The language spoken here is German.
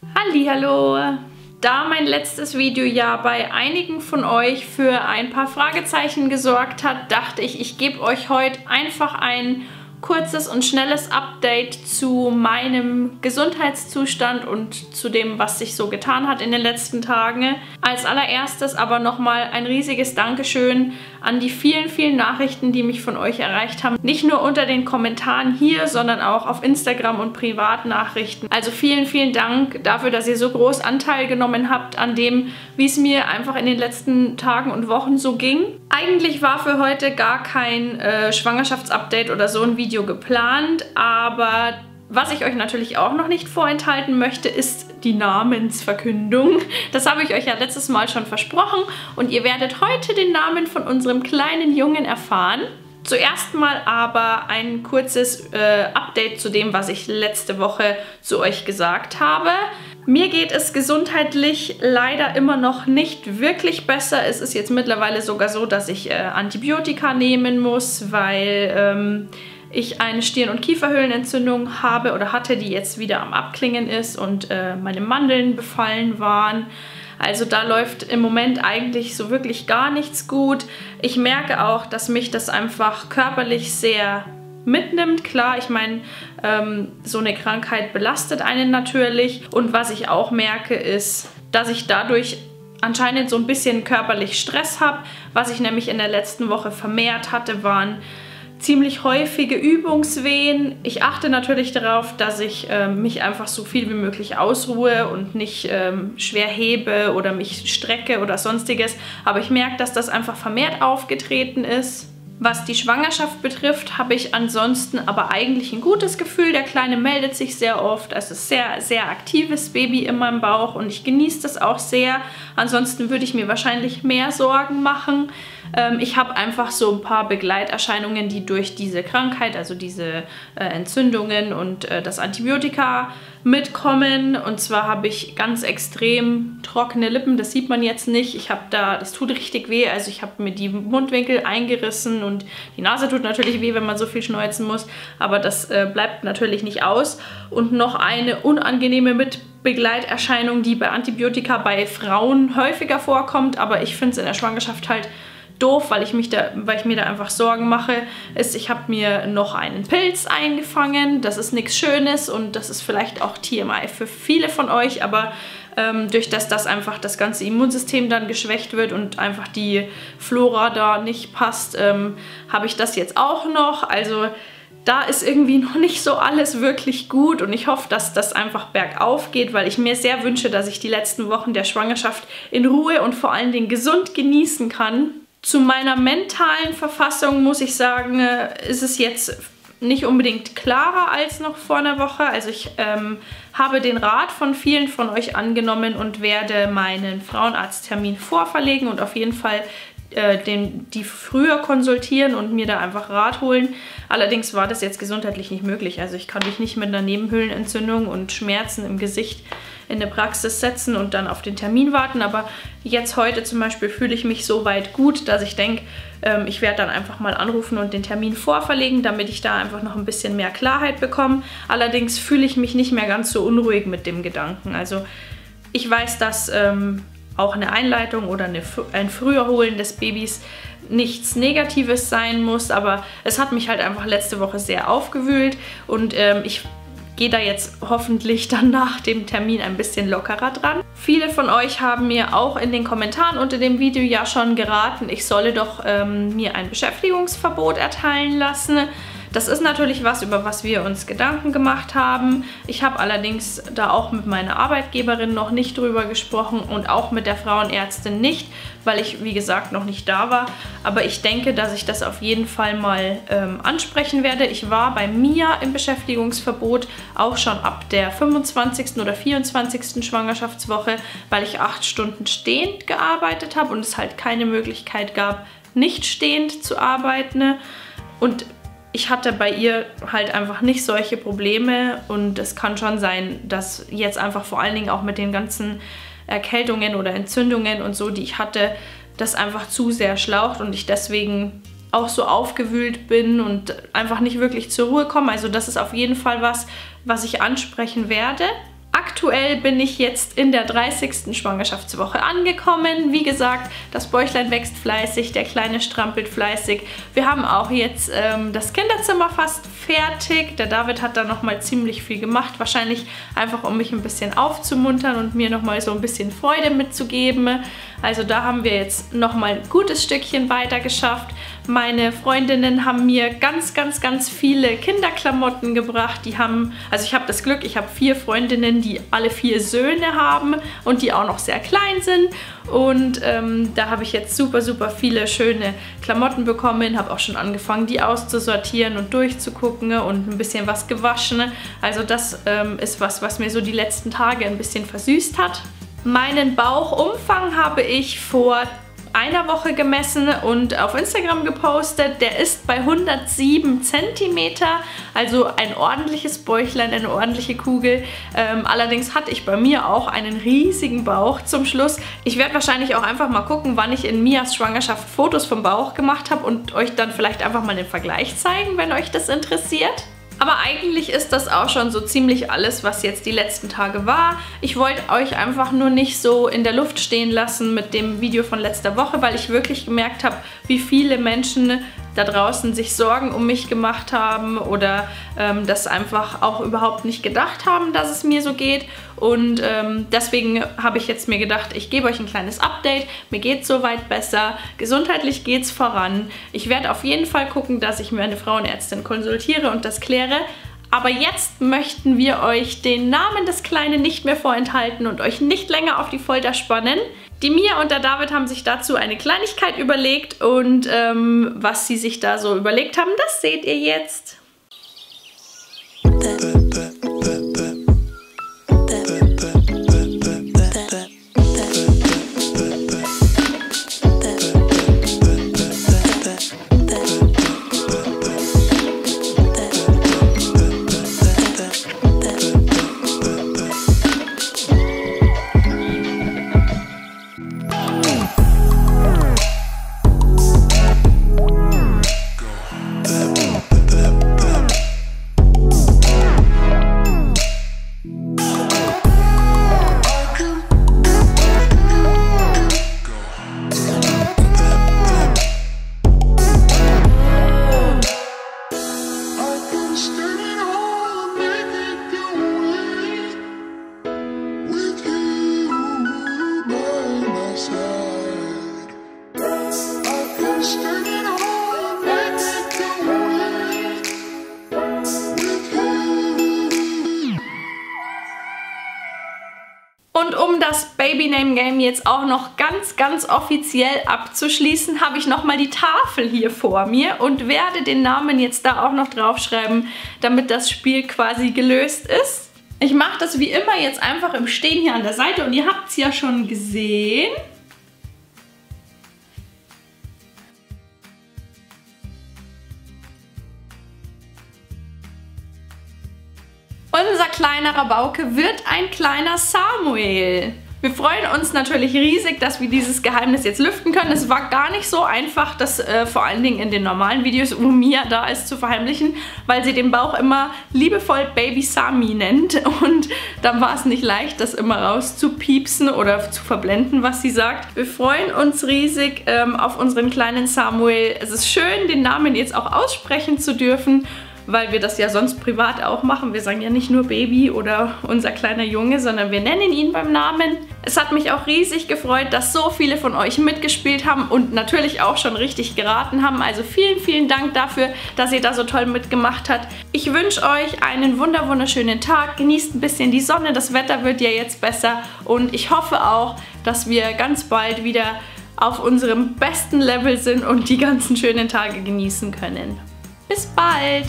Hallo. Da mein letztes Video ja bei einigen von euch für ein paar Fragezeichen gesorgt hat, dachte ich, ich gebe euch heute einfach ein kurzes und schnelles Update zu meinem Gesundheitszustand und zu dem, was sich so getan hat in den letzten Tagen. Als allererstes aber nochmal ein riesiges Dankeschön an die vielen, vielen Nachrichten, die mich von euch erreicht haben. Nicht nur unter den Kommentaren hier, sondern auch auf Instagram und Privatnachrichten. Also vielen, vielen Dank dafür, dass ihr so groß Anteil genommen habt an dem, wie es mir einfach in den letzten Tagen und Wochen so ging. Eigentlich war für heute gar kein äh, Schwangerschaftsupdate oder so ein Video geplant, aber was ich euch natürlich auch noch nicht vorenthalten möchte, ist die Namensverkündung. Das habe ich euch ja letztes Mal schon versprochen und ihr werdet heute den Namen von unserem kleinen Jungen erfahren. Zuerst mal aber ein kurzes äh, Update zu dem, was ich letzte Woche zu euch gesagt habe. Mir geht es gesundheitlich leider immer noch nicht wirklich besser. Es ist jetzt mittlerweile sogar so, dass ich äh, Antibiotika nehmen muss, weil... Ähm, ich eine Stirn- und Kieferhöhlenentzündung habe oder hatte, die jetzt wieder am Abklingen ist und äh, meine Mandeln befallen waren. Also da läuft im Moment eigentlich so wirklich gar nichts gut. Ich merke auch, dass mich das einfach körperlich sehr mitnimmt. Klar, ich meine, ähm, so eine Krankheit belastet einen natürlich. Und was ich auch merke, ist, dass ich dadurch anscheinend so ein bisschen körperlich Stress habe. Was ich nämlich in der letzten Woche vermehrt hatte, waren ziemlich häufige Übungswehen. Ich achte natürlich darauf, dass ich ähm, mich einfach so viel wie möglich ausruhe und nicht ähm, schwer hebe oder mich strecke oder sonstiges. Aber ich merke, dass das einfach vermehrt aufgetreten ist. Was die Schwangerschaft betrifft, habe ich ansonsten aber eigentlich ein gutes Gefühl. Der Kleine meldet sich sehr oft. Es ist sehr, sehr aktives Baby in meinem Bauch und ich genieße das auch sehr. Ansonsten würde ich mir wahrscheinlich mehr Sorgen machen. Ähm, ich habe einfach so ein paar Begleiterscheinungen, die durch diese Krankheit, also diese äh, Entzündungen und äh, das Antibiotika mitkommen. Und zwar habe ich ganz extrem trockene Lippen. Das sieht man jetzt nicht. Ich habe da, das tut richtig weh. Also ich habe mir die Mundwinkel eingerissen und die Nase tut natürlich weh, wenn man so viel schneuzen muss. Aber das äh, bleibt natürlich nicht aus. Und noch eine unangenehme Mitbegleiterscheinung, die bei Antibiotika bei Frauen häufiger vorkommt. Aber ich finde es in der Schwangerschaft halt doof, weil ich, mich da, weil ich mir da einfach Sorgen mache, ist, ich habe mir noch einen Pilz eingefangen. Das ist nichts Schönes und das ist vielleicht auch TMI für viele von euch, aber ähm, durch das, dass einfach das ganze Immunsystem dann geschwächt wird und einfach die Flora da nicht passt, ähm, habe ich das jetzt auch noch. Also da ist irgendwie noch nicht so alles wirklich gut und ich hoffe, dass das einfach bergauf geht, weil ich mir sehr wünsche, dass ich die letzten Wochen der Schwangerschaft in Ruhe und vor allen Dingen gesund genießen kann. Zu meiner mentalen Verfassung muss ich sagen, äh, ist es jetzt nicht unbedingt klarer als noch vor einer Woche. Also ich ähm, habe den Rat von vielen von euch angenommen und werde meinen Frauenarzttermin vorverlegen und auf jeden Fall äh, den, die früher konsultieren und mir da einfach Rat holen. Allerdings war das jetzt gesundheitlich nicht möglich. Also ich kann mich nicht mit einer Nebenhöhlenentzündung und Schmerzen im Gesicht in der Praxis setzen und dann auf den Termin warten. Aber jetzt heute zum Beispiel fühle ich mich so weit gut, dass ich denke, ähm, ich werde dann einfach mal anrufen und den Termin vorverlegen, damit ich da einfach noch ein bisschen mehr Klarheit bekomme. Allerdings fühle ich mich nicht mehr ganz so unruhig mit dem Gedanken. Also ich weiß, dass ähm, auch eine Einleitung oder eine, ein früher Holen des Babys nichts Negatives sein muss, aber es hat mich halt einfach letzte Woche sehr aufgewühlt und ähm, ich gehe da jetzt hoffentlich dann nach dem Termin ein bisschen lockerer dran. Viele von euch haben mir auch in den Kommentaren unter dem Video ja schon geraten, ich solle doch ähm, mir ein Beschäftigungsverbot erteilen lassen. Das ist natürlich was, über was wir uns Gedanken gemacht haben. Ich habe allerdings da auch mit meiner Arbeitgeberin noch nicht drüber gesprochen und auch mit der Frauenärztin nicht, weil ich, wie gesagt, noch nicht da war. Aber ich denke, dass ich das auf jeden Fall mal ähm, ansprechen werde. Ich war bei Mia im Beschäftigungsverbot auch schon ab der 25. oder 24. Schwangerschaftswoche, weil ich acht Stunden stehend gearbeitet habe und es halt keine Möglichkeit gab, nicht stehend zu arbeiten. Und ich hatte bei ihr halt einfach nicht solche Probleme und es kann schon sein, dass jetzt einfach vor allen Dingen auch mit den ganzen Erkältungen oder Entzündungen und so, die ich hatte, das einfach zu sehr schlaucht und ich deswegen auch so aufgewühlt bin und einfach nicht wirklich zur Ruhe komme. Also das ist auf jeden Fall was, was ich ansprechen werde. Aktuell bin ich jetzt in der 30. Schwangerschaftswoche angekommen. Wie gesagt, das Bäuchlein wächst fleißig, der Kleine strampelt fleißig. Wir haben auch jetzt ähm, das Kinderzimmer fast fertig. Der David hat da nochmal ziemlich viel gemacht. Wahrscheinlich einfach, um mich ein bisschen aufzumuntern und mir nochmal so ein bisschen Freude mitzugeben. Also da haben wir jetzt nochmal ein gutes Stückchen weiter geschafft. Meine Freundinnen haben mir ganz, ganz, ganz viele Kinderklamotten gebracht. Die haben, also ich habe das Glück, ich habe vier Freundinnen, die alle vier Söhne haben und die auch noch sehr klein sind. Und ähm, da habe ich jetzt super, super viele schöne Klamotten bekommen. Habe auch schon angefangen, die auszusortieren und durchzugucken und ein bisschen was gewaschen. Also das ähm, ist was, was mir so die letzten Tage ein bisschen versüßt hat. Meinen Bauchumfang habe ich vor einer Woche gemessen und auf Instagram gepostet. Der ist bei 107 cm, also ein ordentliches Bäuchlein, eine ordentliche Kugel. Ähm, allerdings hatte ich bei mir auch einen riesigen Bauch zum Schluss. Ich werde wahrscheinlich auch einfach mal gucken, wann ich in Mias Schwangerschaft Fotos vom Bauch gemacht habe und euch dann vielleicht einfach mal den Vergleich zeigen, wenn euch das interessiert. Aber eigentlich ist das auch schon so ziemlich alles, was jetzt die letzten Tage war. Ich wollte euch einfach nur nicht so in der Luft stehen lassen mit dem Video von letzter Woche, weil ich wirklich gemerkt habe, wie viele Menschen da draußen sich Sorgen um mich gemacht haben oder ähm, das einfach auch überhaupt nicht gedacht haben, dass es mir so geht. Und ähm, deswegen habe ich jetzt mir gedacht, ich gebe euch ein kleines Update. Mir geht es soweit besser. Gesundheitlich geht es voran. Ich werde auf jeden Fall gucken, dass ich mir eine Frauenärztin konsultiere und das kläre. Aber jetzt möchten wir euch den Namen des Kleinen nicht mehr vorenthalten und euch nicht länger auf die Folter spannen. Die Mia und der David haben sich dazu eine Kleinigkeit überlegt und ähm, was sie sich da so überlegt haben, das seht ihr jetzt. Und Baby Name Game jetzt auch noch ganz, ganz offiziell abzuschließen, habe ich nochmal die Tafel hier vor mir und werde den Namen jetzt da auch noch draufschreiben, damit das Spiel quasi gelöst ist. Ich mache das wie immer jetzt einfach im Stehen hier an der Seite und ihr habt es ja schon gesehen. Unser kleiner Rabauke wird ein kleiner Samuel. Wir freuen uns natürlich riesig, dass wir dieses Geheimnis jetzt lüften können. Es war gar nicht so einfach, das äh, vor allen Dingen in den normalen Videos, wo Mia da ist, zu verheimlichen, weil sie den Bauch immer liebevoll Baby Sami nennt. Und dann war es nicht leicht, das immer rauszupiepsen oder zu verblenden, was sie sagt. Wir freuen uns riesig ähm, auf unseren kleinen Samuel. Es ist schön, den Namen jetzt auch aussprechen zu dürfen weil wir das ja sonst privat auch machen. Wir sagen ja nicht nur Baby oder unser kleiner Junge, sondern wir nennen ihn beim Namen. Es hat mich auch riesig gefreut, dass so viele von euch mitgespielt haben und natürlich auch schon richtig geraten haben. Also vielen, vielen Dank dafür, dass ihr da so toll mitgemacht habt. Ich wünsche euch einen wunder wunderschönen Tag. Genießt ein bisschen die Sonne. Das Wetter wird ja jetzt besser und ich hoffe auch, dass wir ganz bald wieder auf unserem besten Level sind und die ganzen schönen Tage genießen können. Bis bald!